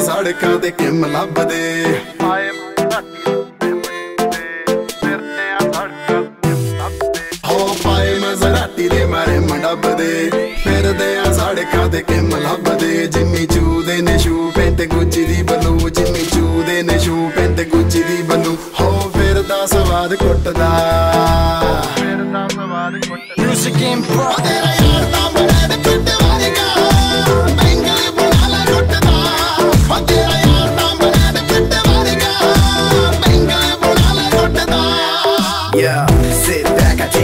ਸੜਕਾਂ ਤੇ ਕਿਮ ਲੱਭਦੇ। ਆਏ ਹੋ ਪਾਏ ਮਜ਼ਰਾਟੀ ਦੇ ਮਾਰੇ ਮੰਡਬਦੇ ਫਿਰਦੇ ਆ ਸੜਕਾਂ ਤੇ ਕਿਮ ਲੱਭਦੇ। ਜਿੰਮੀ ਚੂ ਦੇ ਨੇ ਸ਼ੂ ਪੈਂਟ ਗੁੱਚੀ ਦੀ ਬਲੂ। ਜਿੰਮੀ ਚੂ ਦੇ ਨੇ ਸ਼ੂ ਪੈਂਟ ਗੁੱਚੀ ਦੀ ਬਲੂ। ਹੋ ਫਿਰਦਾ ਸਵਾਦ ਕੁੱਟਦਾ। ਫਿਰਦਾ ਸਵਾਦ ਕੁੱਟ Music in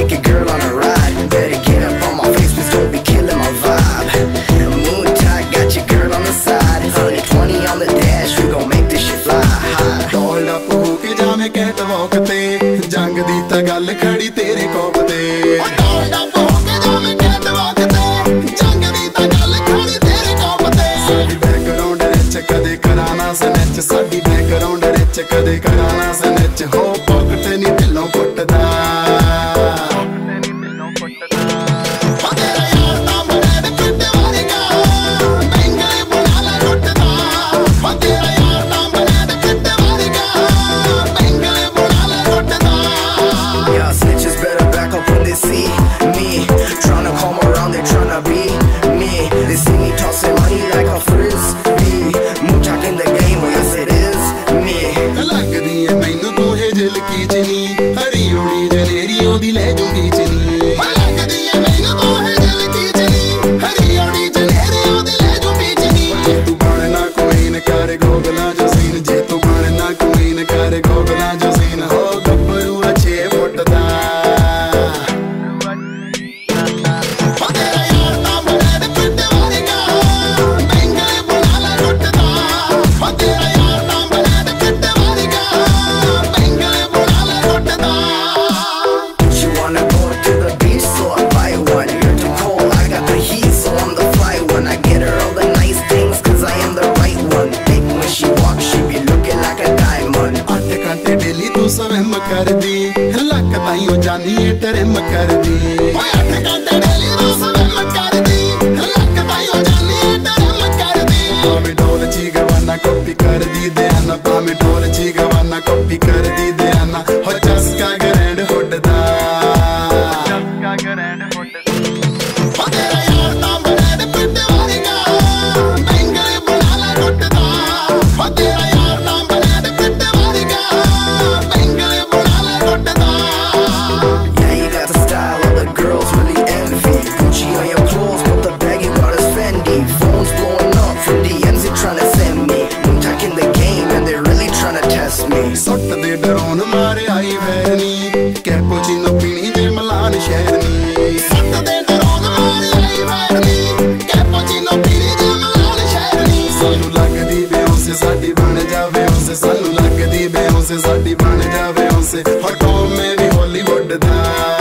take a girl on a ride. Better get up on my face, please don't be killing my vibe. Moon tight, got your girl on the side. 120 on the dash, we gon' make this shit fly high. Doll up ਹੋ ਕੇ ਜਾਵੇਂ cat ਵਾਕ ਤੇ ਜੰਗ ਦੀ ਤਾਂ ਗੱਲ ਖੜੀ ਤੇਰੇ ਕੋਪ ਤੇ ਡੋਲ ਅਪ ਹੋ ਕੇ ਜਾਵੇਂ ਕੈਟ ਵਾਕ ਤੇ ਜੰਗ ਦੀ ਤਾਂ ਗੱਲ ਖੜੀ ਤੇਰੇ ਕੋਪ ਤੇ ਸਾਡੀ ਬੈਕਗ੍ਰਾਉਂਡ ਵਿੱਚ ਕਦੇ ਕਰਾਣਾ ਸਨੈਚ ਸਾਡੀ ਬੈਕਗ੍ਰਾਉਂਡ ਵਿੱਚ ਕਦੇ ਕਰਾਣਾ ਸਨੈਚ ਹੋ Bilejo Vite ਕਰਦੀ। ਲੱਕ ਤਾਈਓ ਜਾਨੀ ਏ, ਟਰਮ ਕਰਦੀ। ਓਏ ਅੱਠ ਘੰਟੇ ਡੇਲੀ ਤੂੰ ਸਵਿਮ ਕਰਦੀ। ਲੱਕ ਤਾਈਓ ਜਾਨੀ ਏ, ਟਰਮ ਕਰਦੀ। ਭਾਵੇਂ ਢੋਲ ਚੀ ਗਵਾਨਾ ਕਾਪੀ ਕਰਦੀ ਦੇਨਾ ਭਾਵੇਂ ਢੋਲ tryna test ਦੇ ਡਰੋਨ ਮਾਰੇ ਆਈ ਵੈਰਨੀ ਕੈਪੋਚੀਨੋ ਪੀਣੀ ਜੇ ਮਲਾਨ ਸ਼ਹਿਰਨੀ। ਸੁੱਟ ਦੇ ਡਰੋਨ ਮਾਰੇ ਆਈ ਵੈਰਨੀ ਕੈਪੋਚੀਨੋ ਪੀਣੀ ਜੇ ਮਲਾਨ ਸ਼ਹਿਰਨੀ। ਸਾਨੂੰ ਲੱਗਦੀ ਬੇਉਂਸੇ ਸਾਡੀ ਬਣ ਜਾਵੇ ਉਸੇ। ਸਾਨੂੰ ਲੱਗਦੀ ਬੇਉਂਸੇ ਸਾਡੀ ਬਣ ਜਾਵੇ ਉਸੇ। ਹਰ ਕੌਮ ਵੀ ਹਾਲੀਵੁੱਡ ਦਾ।